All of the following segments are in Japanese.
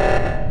you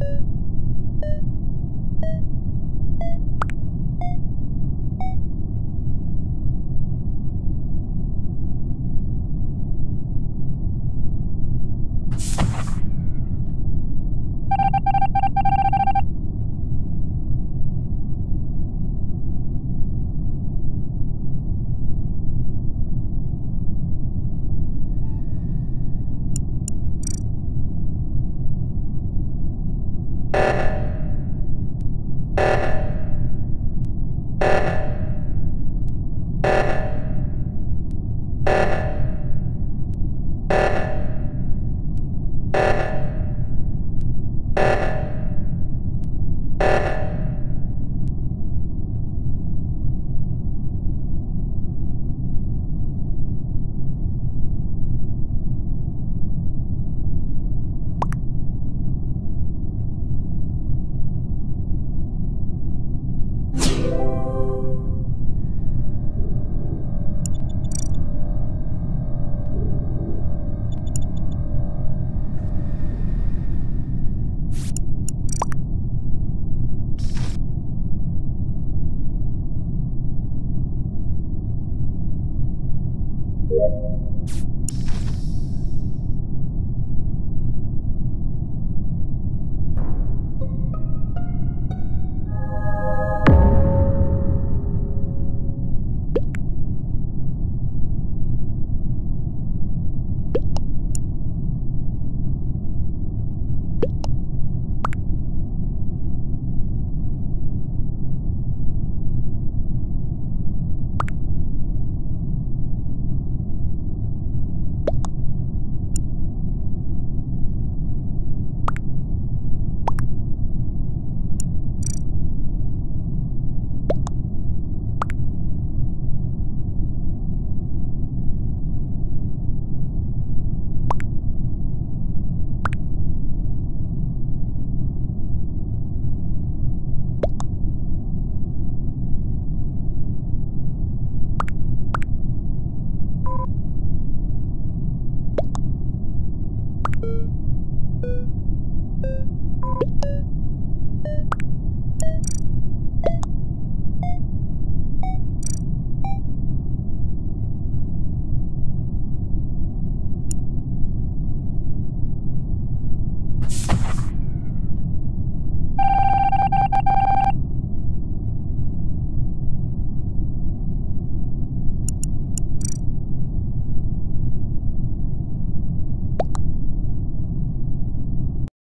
you